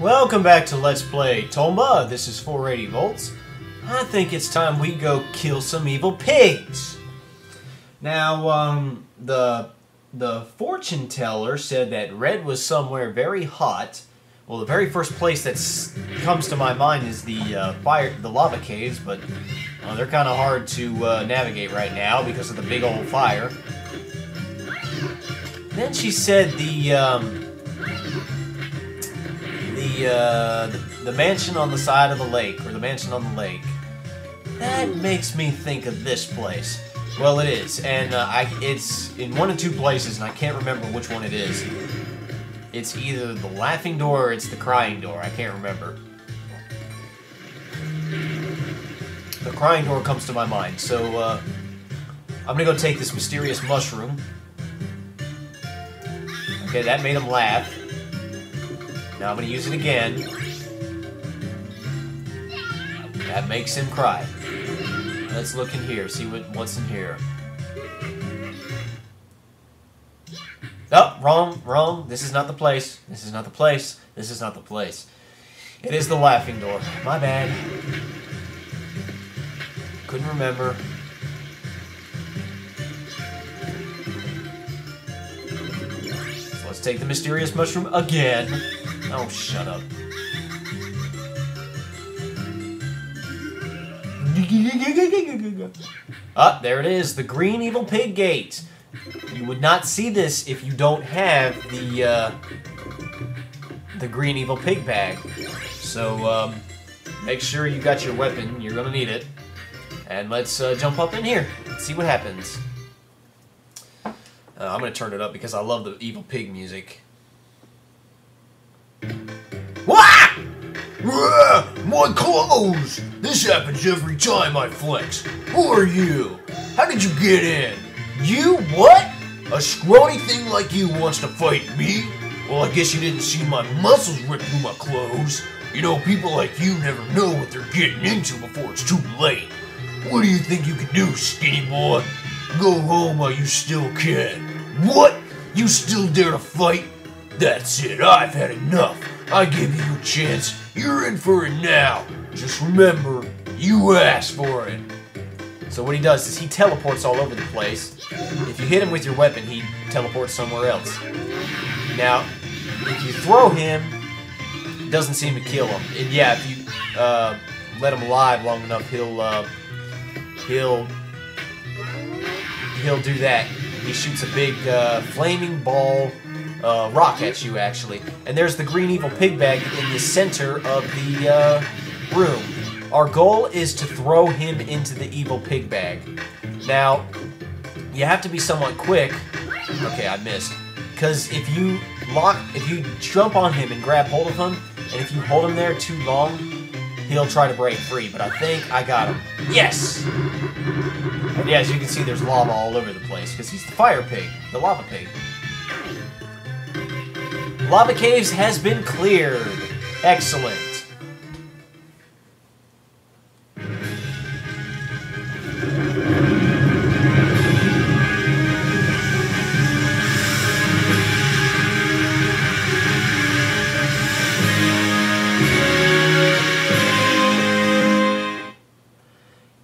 Welcome back to Let's Play Tomba. This is 480Voltz. I think it's time we go kill some evil pigs. Now, um, the the fortune teller said that red was somewhere very hot. Well, the very first place that comes to my mind is the uh, fire, the lava caves, but uh, they're kind of hard to uh, navigate right now because of the big old fire. Then she said the um, the, uh, the the mansion on the side of the lake, or the mansion on the lake. That makes me think of this place. Well, it is, and uh, I, it's in one of two places, and I can't remember which one it is. It's either the laughing door or it's the crying door. I can't remember. The crying door comes to my mind, so uh, I'm gonna go take this mysterious mushroom. Okay, that made him laugh. Now I'm gonna use it again. That makes him cry. Let's look in here, see what what's in here. Oh, wrong, wrong. This is not the place. This is not the place. This is not the place. It is the laughing door. My bad. Couldn't remember. So let's take the mysterious mushroom again. Oh, shut up. Ah, there it is, the green evil pig gate. You would not see this if you don't have the uh, the green evil pig bag. So um, make sure you got your weapon. You're gonna need it. And let's uh, jump up in here and see what happens. Uh, I'm gonna turn it up because I love the evil pig music. My clothes! This happens every time I flex. Who are you? How did you get in? You what? A scrawny thing like you wants to fight me? Well, I guess you didn't see my muscles rip through my clothes. You know, people like you never know what they're getting into before it's too late. What do you think you can do, skinny boy? Go home while you still can. What? You still dare to fight? That's it, I've had enough. I gave you a chance. You're in for it now. Just remember, you asked for it. So what he does is he teleports all over the place. If you hit him with your weapon, he teleports somewhere else. Now, if you throw him, it doesn't seem to kill him. And yeah, if you uh, let him alive long enough, he'll uh, he'll he'll do that. He shoots a big uh, flaming ball uh, rock at you, actually. And there's the green evil pig bag in the center of the uh, room. Our goal is to throw him into the evil pig bag. Now, you have to be somewhat quick. Okay, I missed. Because if you lock, if you jump on him and grab hold of him, and if you hold him there too long, he'll try to break free. But I think I got him. Yes! And yeah, as you can see, there's lava all over the place, because he's the fire pig, the lava pig. Lava Caves has been cleared. Excellent.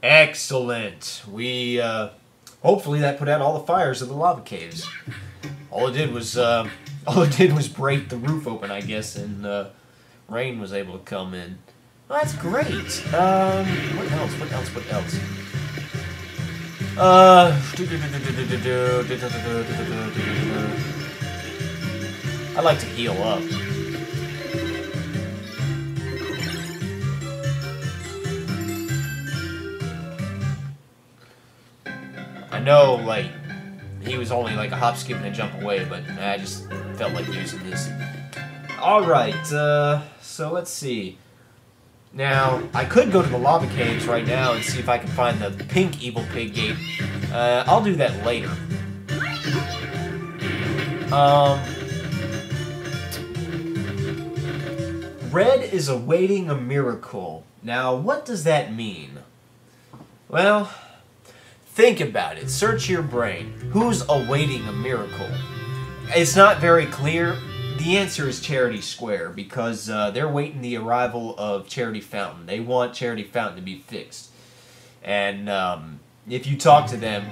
Excellent. We, uh, hopefully that put out all the fires of the lava caves. All it did was, uh, all it did was break the roof open, I guess, and uh, rain was able to come in. Well, that's great. Um, what else? What else? What else? Uh, I like to heal up. I know, like, he was only like a hop, skip, and a jump away, but I just felt like using this. Alright, uh, so let's see. Now, I could go to the lava caves right now and see if I can find the pink evil pig gate. Uh, I'll do that later. Um, Red is awaiting a miracle. Now, what does that mean? Well, think about it. Search your brain. Who's awaiting a miracle? It's not very clear, the answer is Charity Square because uh, they're waiting the arrival of Charity Fountain. They want Charity Fountain to be fixed, and um, if you talk to them,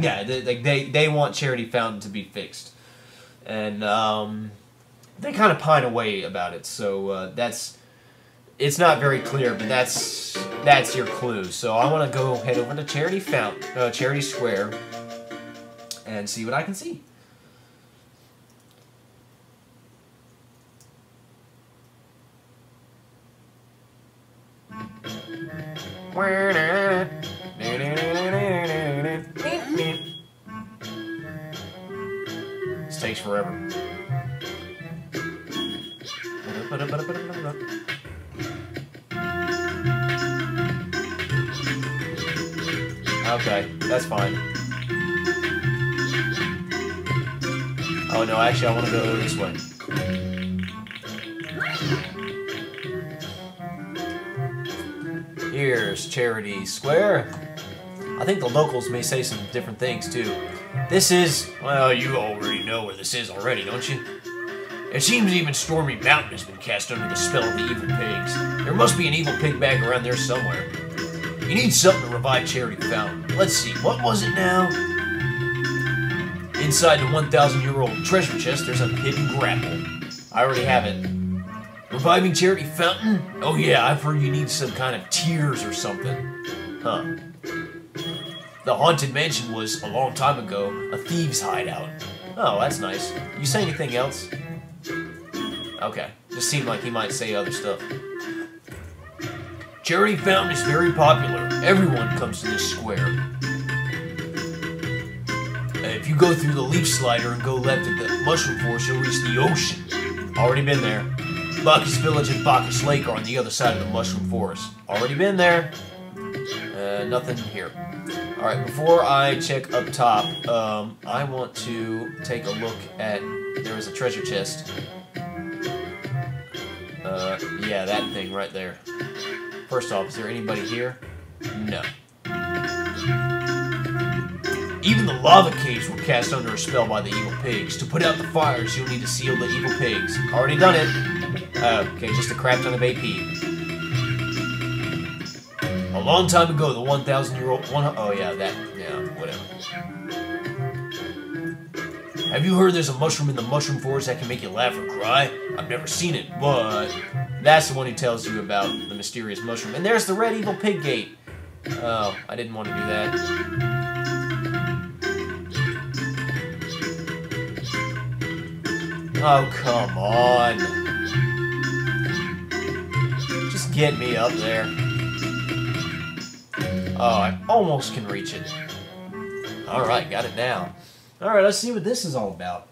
yeah, they, like they they want Charity Fountain to be fixed, and um, they kind of pine away about it. So uh, that's it's not very clear, but that's that's your clue. So I want to go head over to Charity Fountain, uh, Charity Square, and see what I can see. This takes forever. Okay, that's fine. Oh no, actually I want to go this way. Here's Charity Square. I think the locals may say some different things too. This is, well, you already know where this is already, don't you? It seems even Stormy Mountain has been cast under the spell of the evil pigs. There must be an evil pig bag around there somewhere. You need something to revive Charity Fountain. Let's see, what was it now? Inside the 1,000 year old treasure chest, there's a hidden grapple. I already have it. Reviving Charity Fountain? Oh yeah, I've heard you need some kind of tears or something. Huh. The Haunted Mansion was, a long time ago, a thieves' hideout. Oh, that's nice. You say anything else? Okay. Just seemed like he might say other stuff. Charity Fountain is very popular. Everyone comes to this square. If you go through the leaf slider and go left at the mushroom forest, you'll reach the ocean. Already been there. Bacchus Village and Bacchus Lake are on the other side of the mushroom forest. Already been there. Uh, nothing here. Alright, before I check up top, um, I want to take a look at... There is a treasure chest. Uh, yeah, that thing right there. First off, is there anybody here? No. Even the lava caves were cast under a spell by the evil pigs. To put out the fires, you'll need to seal the evil pigs. Already done it. Uh, okay, just a crap ton of AP. A long time ago, the 1,000 year old one oh yeah, that yeah, whatever. Have you heard there's a mushroom in the mushroom forest that can make you laugh or cry? I've never seen it, but that's the one who tells you about the mysterious mushroom. And there's the red evil pig gate. Oh, I didn't want to do that. Oh, come on. Just get me up there. Oh, I almost can reach it. Alright, got it now. Alright, let's see what this is all about.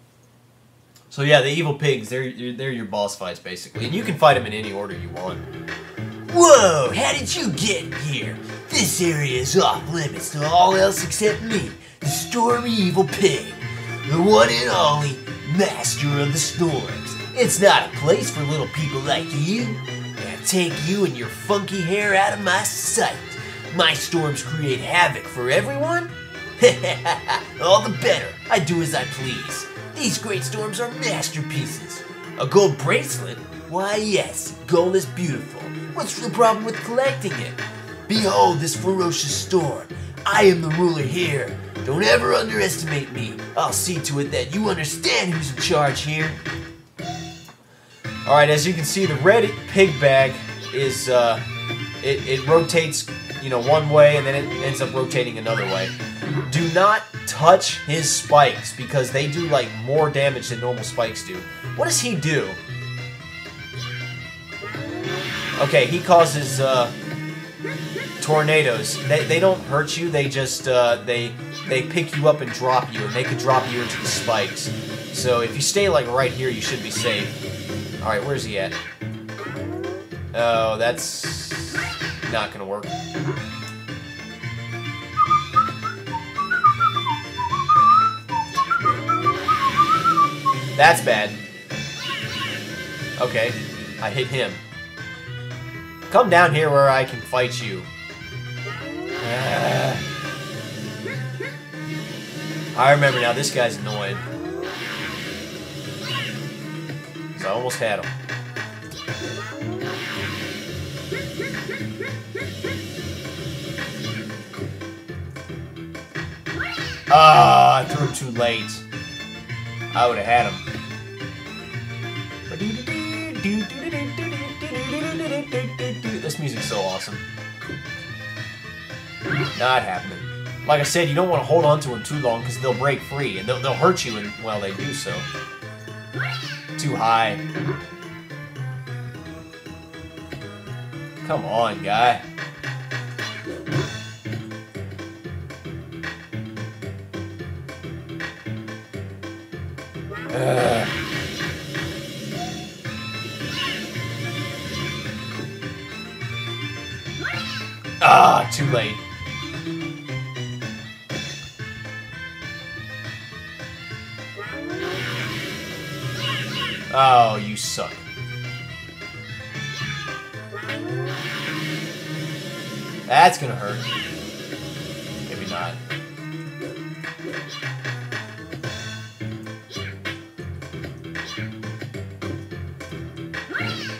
So yeah, the evil pigs, they're, they're your boss fights, basically. And you can fight them in any order you want. Whoa, how did you get here? This area is off limits to all else except me, the Stormy Evil Pig, the one and only Master of the Storms. It's not a place for little people like you. Now take you and your funky hair out of my sight. My storms create havoc for everyone? all the better. I do as I please. These great storms are masterpieces. A gold bracelet? Why, yes, gold is beautiful. What's the problem with collecting it? Behold this ferocious storm. I am the ruler here. Don't ever underestimate me. I'll see to it that you understand who's in charge here. Alright, as you can see, the red pig bag is, uh, it, it rotates, you know, one way and then it ends up rotating another way. Do not touch his spikes because they do, like, more damage than normal spikes do. What does he do? Okay, he causes, uh, tornadoes. They, they don't hurt you, they just, uh, they, they pick you up and drop you, and they can drop you into the spikes. So if you stay, like, right here, you should be safe. Alright, where's he at? Oh, that's not gonna work. That's bad. Okay, I hit him. Come down here where I can fight you. I remember now, this guy's annoying. So I almost had him. Ah, I threw him too late. I would have had him. So awesome. Not happening. Like I said, you don't want to hold on to them too long because they'll break free and they'll, they'll hurt you and while they do so. Too high. Come on, guy. Too late. Oh, you suck. That's gonna hurt. Maybe not.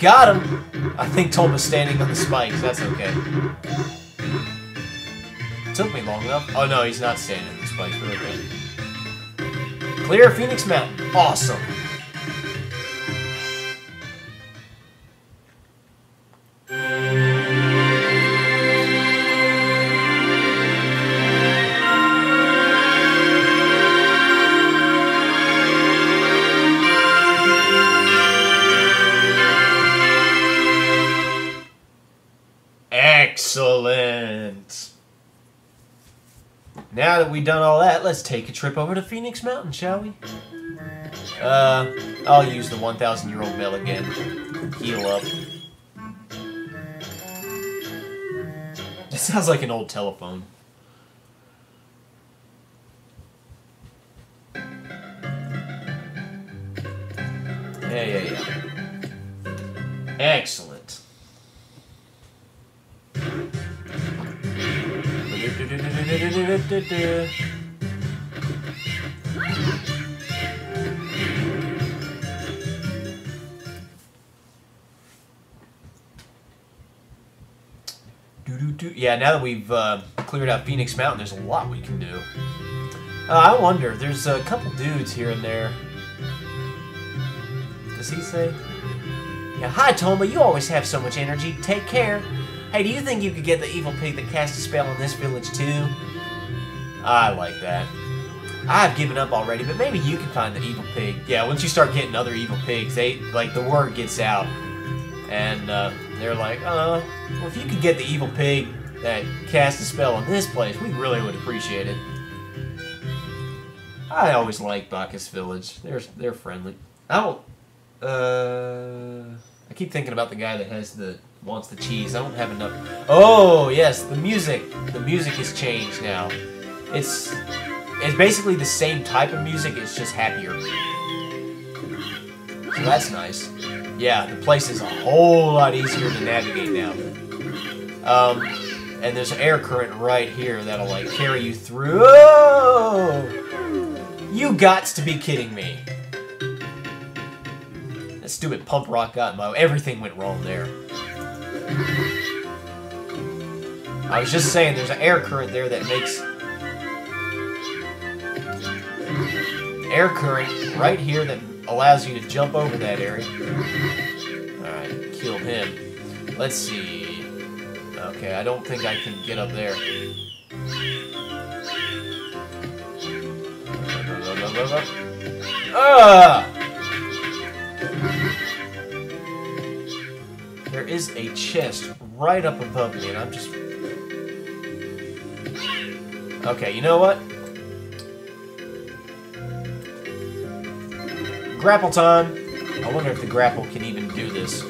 Got him! I think Tomba's standing on the spikes. That's okay. Long enough. Oh no, he's not standing. But okay. Clear Phoenix Mountain. Awesome. That we've done all that, let's take a trip over to Phoenix Mountain, shall we? Uh, I'll use the 1,000 year old bell again. Heal up. That sounds like an old telephone. Now that we've uh, cleared out Phoenix Mountain, there's a lot we can do. Uh, I wonder, there's a couple dudes here and there. Does he say? Yeah, hi Tomba, you always have so much energy. Take care. Hey, do you think you could get the evil pig that cast a spell on this village too? I like that. I've given up already, but maybe you can find the evil pig. Yeah, once you start getting other evil pigs, they like the word gets out, and uh, they're like, uh, well, if you could get the evil pig that cast a spell on this place, we really would appreciate it. I always like Bacchus Village. They're they're friendly. I don't. Uh, I keep thinking about the guy that has the wants the cheese. I don't have enough. Oh yes, the music. The music has changed now. It's it's basically the same type of music. It's just happier. So that's nice. Yeah, the place is a whole lot easier to navigate now. Um, and there's an air current right here that'll like carry you through. Oh! You gots to be kidding me. That stupid pump rock got my. Everything went wrong there. I was just saying, there's an air current there that makes air current right here that allows you to jump over that area. Alright, killed him. Let's see. Okay, I don't think I can get up there. Ah! There is a chest right up above me, and I'm just... Okay, you know what? Grapple time! I wonder if the grapple can even do this.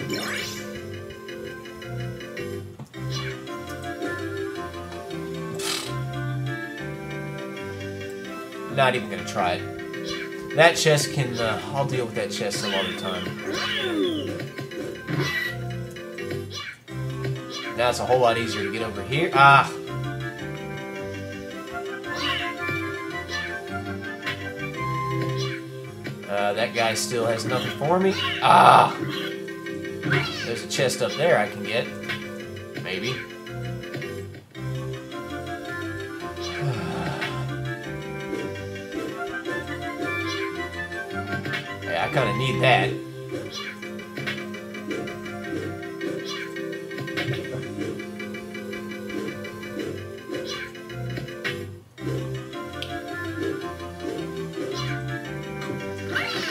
Not even gonna try it. That chest can, uh, I'll deal with that chest some other time. Now it's a whole lot easier to get over here. Ah! Uh, that guy still has nothing for me. Ah! There's a chest up there I can get. Maybe. I kind of need that.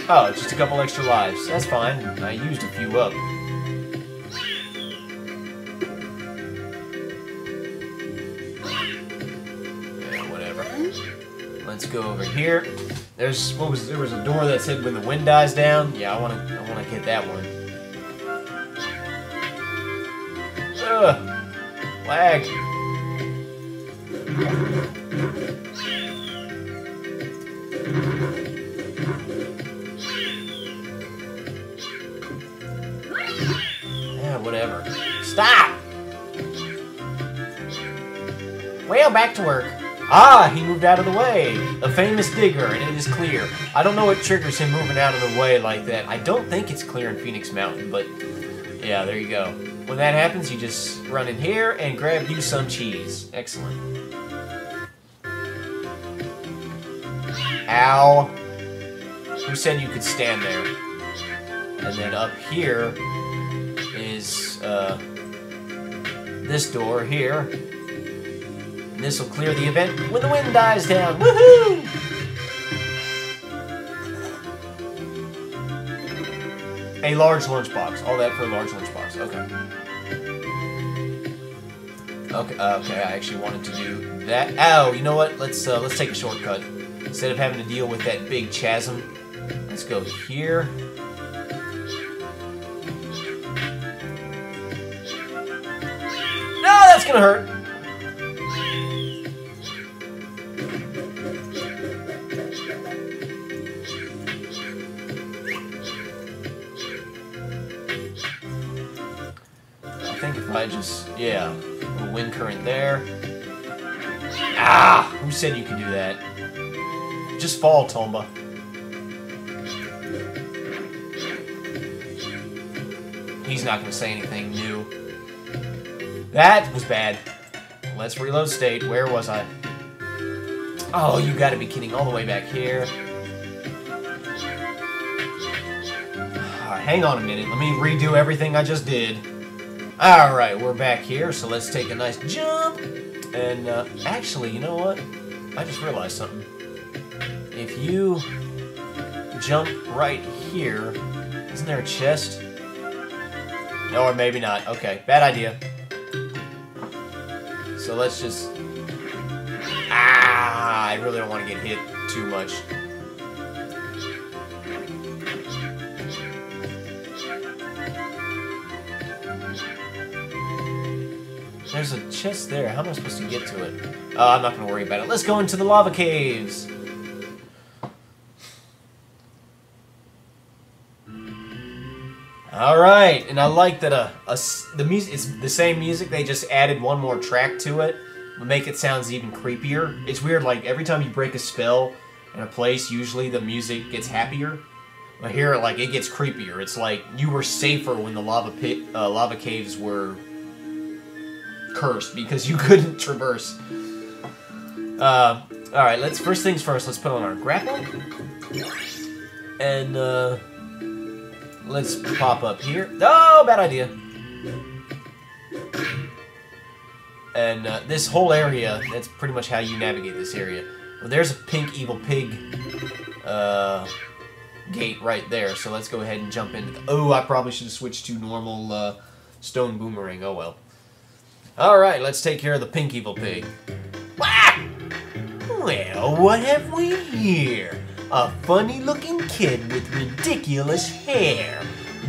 Oh, just a couple extra lives. That's fine. I used a few up. Yeah, whatever. Let's go over here. There's what was there was a door that said when the wind dies down. Yeah, I wanna I wanna get that one. Ugh. Lag. Yeah, whatever. Stop! Well, back to work. Ah, he moved out of the way. A famous digger, and it is clear. I don't know what triggers him moving out of the way like that. I don't think it's clear in Phoenix Mountain, but yeah, there you go. When that happens, you just run in here and grab you some cheese. Excellent. Ow. Who said you could stand there? And then up here is uh, this door here. And this will clear the event when the wind dies down. Woohoo! A large lunchbox. All that for a large lunchbox. Okay. Okay. Okay. I actually wanted to do that. Oh, you know what? Let's uh, let's take a shortcut instead of having to deal with that big chasm. Let's go here. No, that's gonna hurt. Yeah, a wind current there. Ah! Who said you could do that? Just fall, Tomba. He's not going to say anything new. That was bad. Let's reload state. Where was I? Oh, you gotta be kidding. All the way back here. Hang on a minute. Let me redo everything I just did. Alright, we're back here, so let's take a nice jump. And, uh, actually, you know what? I just realized something. If you jump right here, isn't there a chest? No, or maybe not. Okay, bad idea. So let's just... Ah, I really don't want to get hit too much. There's a chest there. How am I supposed to get to it? Oh, I'm not going to worry about it. Let's go into the lava caves. All right, and I like that uh, a s the music it's the same music. They just added one more track to it, make it sounds even creepier. It's weird. Like every time you break a spell in a place, usually the music gets happier. But here, like it gets creepier. It's like you were safer when the lava pit, uh, lava caves were cursed because you couldn't traverse. Uh, all right, let's first things first. Let's put on our grapple, and uh, let's pop up here. Oh, bad idea. And uh, this whole area, that's pretty much how you navigate this area. Well, there's a pink evil pig uh, gate right there, so let's go ahead and jump into the... Oh, I probably should have switched to normal uh, stone boomerang. Oh, well. Alright, let's take care of the pink evil pig. Wah! Well, what have we here? A funny-looking kid with ridiculous hair.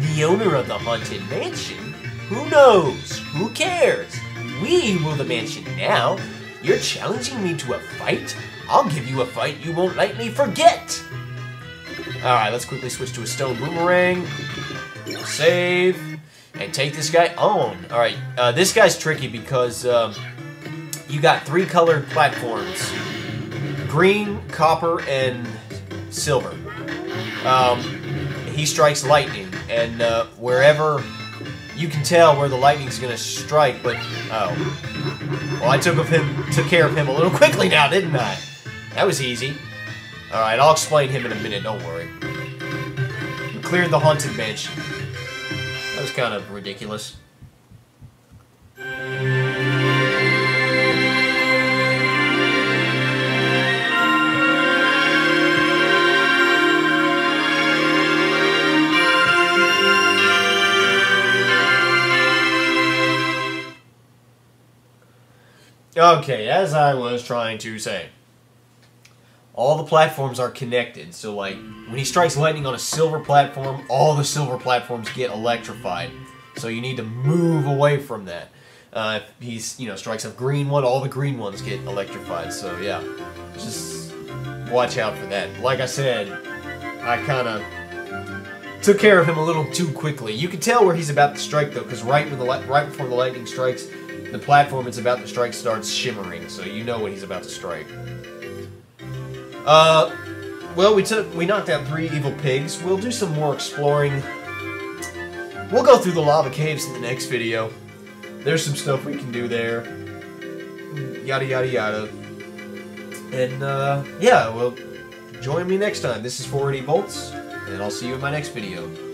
The owner of the haunted mansion? Who knows? Who cares? We rule the mansion now. You're challenging me to a fight? I'll give you a fight you won't likely forget. Alright, let's quickly switch to a stone boomerang. Save. And take this guy on. Alright, uh, this guy's tricky because um, you got three colored platforms. Green, copper, and silver. um, he strikes lightning, and uh, wherever you can tell where the lightning's gonna strike, but oh, well, I took of him, took care of him a little quickly now, didn't I? That was easy. All right, I'll explain him in a minute. Don't worry. We cleared the haunted mansion. That was kind of ridiculous. Okay, as I was trying to say, all the platforms are connected. So, like, when he strikes lightning on a silver platform, all the silver platforms get electrified. So you need to move away from that. Uh, if he's, you know, strikes a green one, all the green ones get electrified. So, yeah, just watch out for that. Like I said, I kind of took care of him a little too quickly. You can tell where he's about to strike, though, because right, when the right before the lightning strikes, the platform it's about to strike starts shimmering, so you know when he's about to strike. Uh, well, we took we knocked out three evil pigs. We'll do some more exploring. We'll go through the lava caves in the next video. There's some stuff we can do there. Yada yada yada. And uh, yeah, well, join me next time. This is 480Voltz, and I'll see you in my next video.